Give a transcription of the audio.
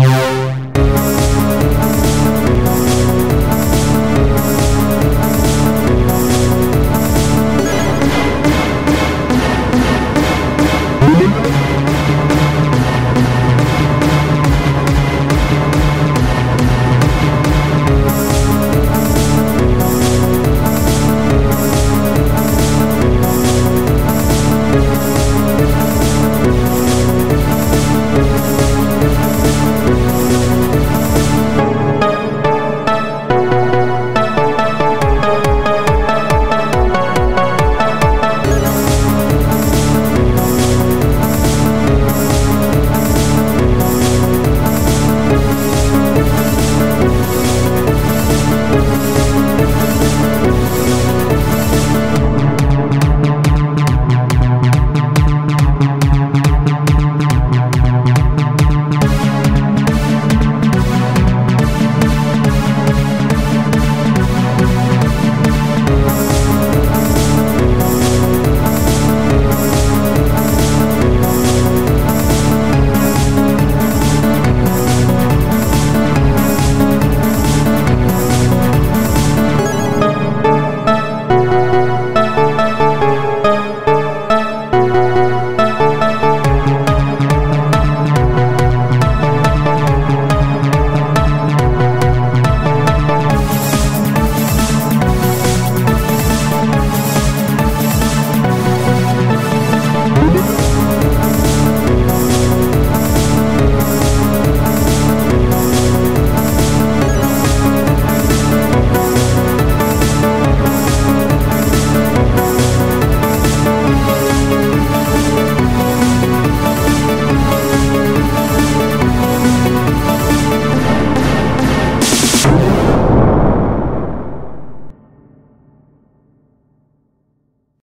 you.